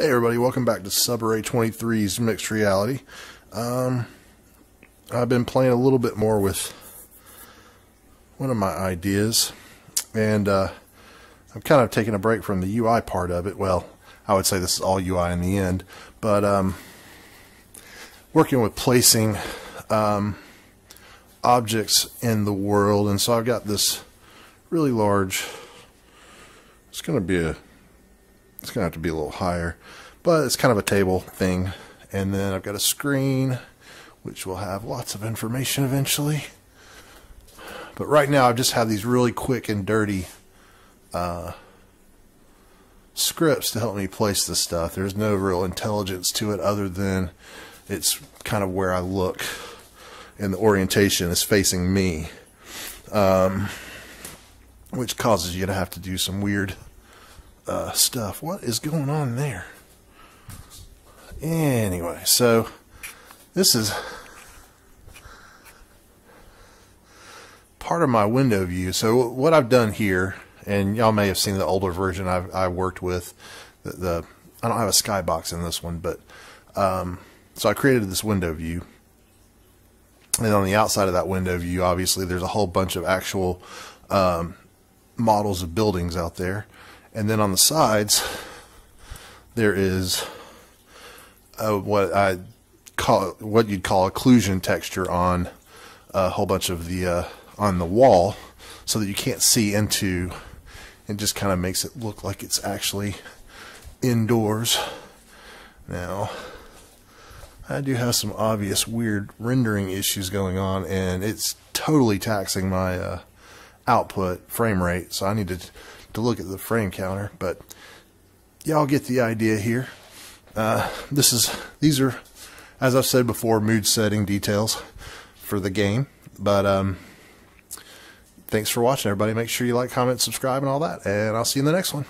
Hey everybody, welcome back to Subere 23's Mixed Reality. Um, I've been playing a little bit more with one of my ideas, and uh, I'm kind of taking a break from the UI part of it. Well, I would say this is all UI in the end, but um, working with placing um, objects in the world, and so I've got this really large. It's going to be a it's going to have to be a little higher, but it's kind of a table thing. And then I've got a screen, which will have lots of information eventually. But right now, I've just have these really quick and dirty uh, scripts to help me place the stuff. There's no real intelligence to it other than it's kind of where I look, and the orientation is facing me, um, which causes you to have to do some weird uh, stuff. What is going on there? Anyway, so this is part of my window view. So what I've done here, and y'all may have seen the older version I've, I worked with. The, the, I don't have a skybox in this one, but um, so I created this window view. And on the outside of that window view, obviously, there's a whole bunch of actual um, models of buildings out there. And then on the sides, there is a, what I call what you'd call occlusion texture on a whole bunch of the uh, on the wall, so that you can't see into. It just kind of makes it look like it's actually indoors. Now, I do have some obvious weird rendering issues going on, and it's totally taxing my uh, output frame rate. So I need to to look at the frame counter, but y'all get the idea here. Uh, this is these are, as I've said before, mood setting details for the game. But um, thanks for watching, everybody. Make sure you like, comment, subscribe, and all that. And I'll see you in the next one.